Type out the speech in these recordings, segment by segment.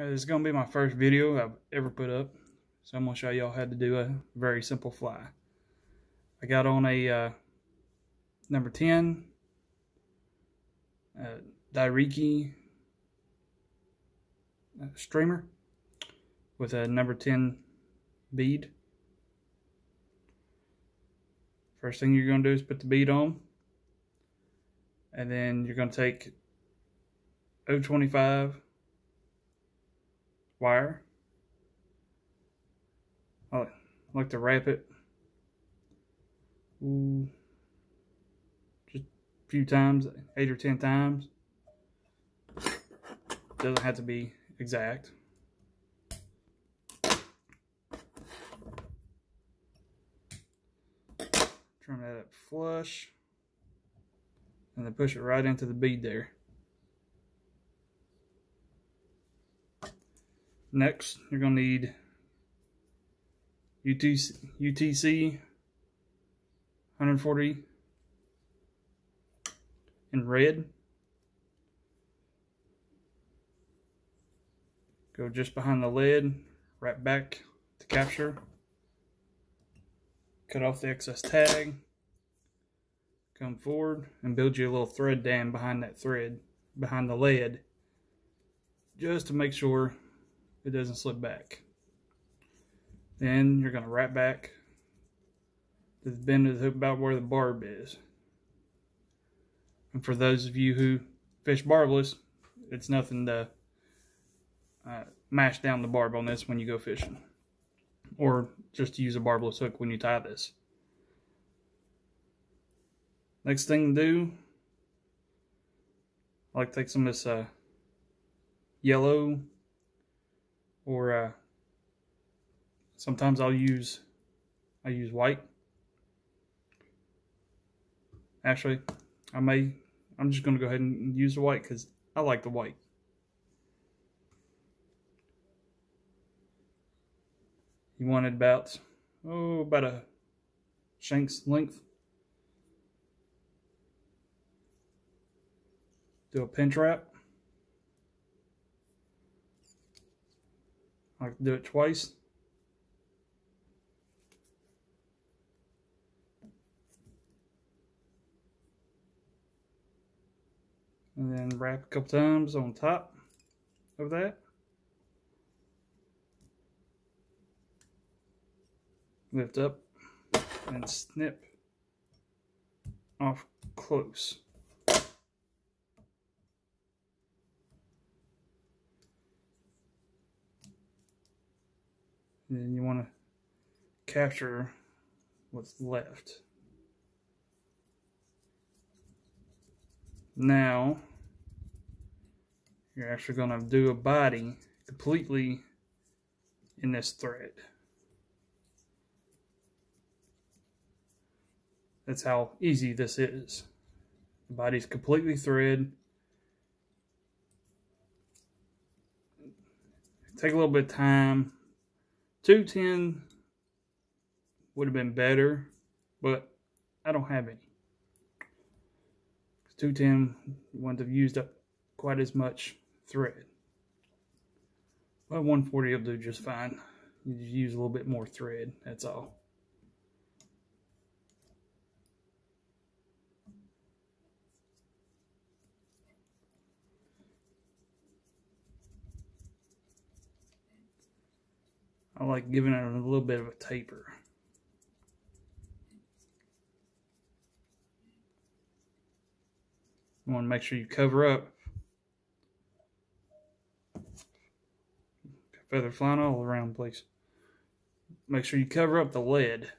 This is going to be my first video I've ever put up. So I'm going to show y'all how to do a very simple fly. I got on a uh, number 10 uh, Dai-Riki uh, streamer with a number 10 bead. First thing you're going to do is put the bead on. And then you're going to take 025 wire. Oh, I like to wrap it Ooh, just a few times, eight or ten times. Doesn't have to be exact. Trim that up flush. And then push it right into the bead there. Next, you're going to need UTC, UTC 140 in red. Go just behind the lid, right back to capture. Cut off the excess tag. Come forward and build you a little thread dam behind that thread, behind the lead, just to make sure it doesn't slip back. Then you're going to wrap back the bend of the hook about where the barb is. And for those of you who fish barbless, it's nothing to uh, mash down the barb on this when you go fishing. Or just use a barbless hook when you tie this. Next thing to do, I like to take some of this uh, yellow or uh, sometimes I'll use I use white. Actually, I may I'm just going to go ahead and use the white because I like the white. You wanted about oh about a shank's length. Do a pinch wrap. I can do it twice. And then wrap a couple times on top of that. Lift up and snip off close. And then you want to capture what's left. Now, you're actually going to do a body completely in this thread. That's how easy this is. The body's completely thread. Take a little bit of time 210 would have been better, but I don't have any. 210 wouldn't have used up quite as much thread. But 140 will do just fine. You just use a little bit more thread, that's all. I like giving it a little bit of a taper. You want to make sure you cover up. Feather flying all around please. Make sure you cover up the lead.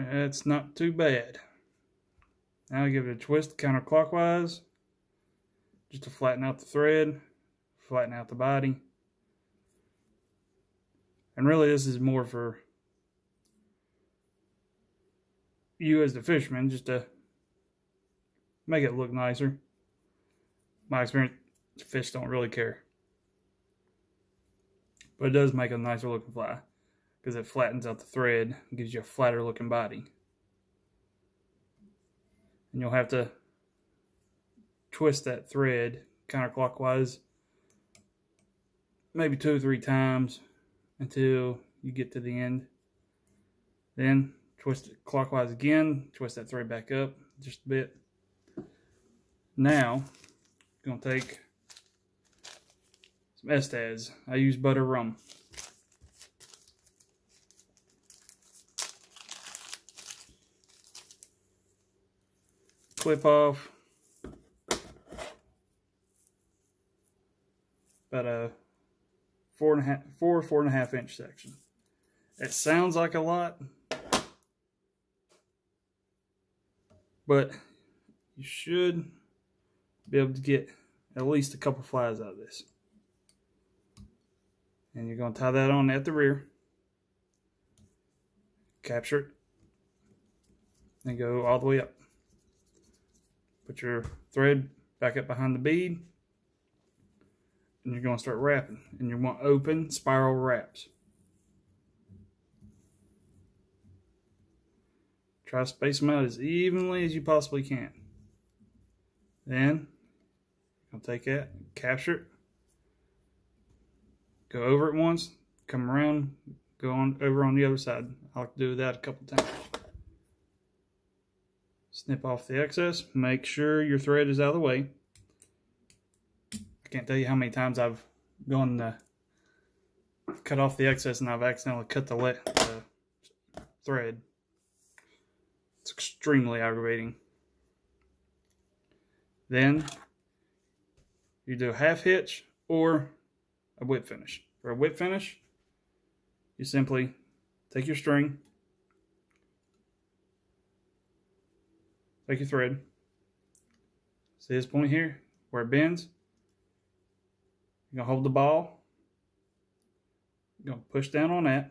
It's not too bad. Now I give it a twist counterclockwise just to flatten out the thread, flatten out the body. And really this is more for you as the fisherman just to make it look nicer. My experience, fish don't really care. But it does make a nicer looking fly because it flattens out the thread gives you a flatter looking body. And you'll have to twist that thread counterclockwise maybe two or three times until you get to the end. Then twist it clockwise again, twist that thread back up just a bit. Now, I'm gonna take some Estaz. I use butter rum. Clip off about a four and a half, four, four and a half inch section. It sounds like a lot, but you should be able to get at least a couple flies out of this. And you're going to tie that on at the rear, capture it, and go all the way up. Put your thread back up behind the bead, and you're going to start wrapping. And you want open spiral wraps. Try to space them out as evenly as you possibly can. Then, I'll take that, capture it, go over it once, come around, go on over on the other side. I'll do that a couple times. Snip off the excess, make sure your thread is out of the way. I can't tell you how many times I've gone to cut off the excess and I've accidentally cut the, the thread. It's extremely aggravating. Then you do a half hitch or a whip finish. For a whip finish, you simply take your string, take your thread, see this point here where it bends, you're gonna hold the ball. You're gonna push down on that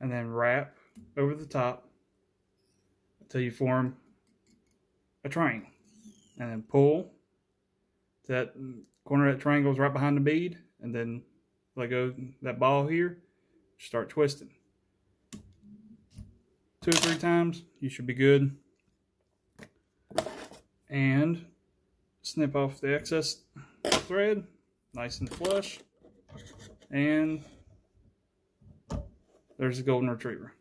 and then wrap over the top until you form a triangle. And then pull to that corner of that triangle is right behind the bead and then let go that ball here, start twisting. Two or three times, you should be good. And snip off the excess thread nice and flush. And there's the golden retriever.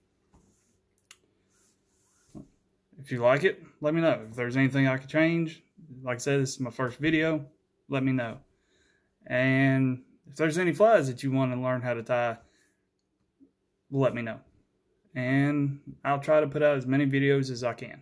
If you like it, let me know. If there's anything I could change, like I said, this is my first video, let me know. And if there's any flies that you want to learn how to tie, let me know. And I'll try to put out as many videos as I can.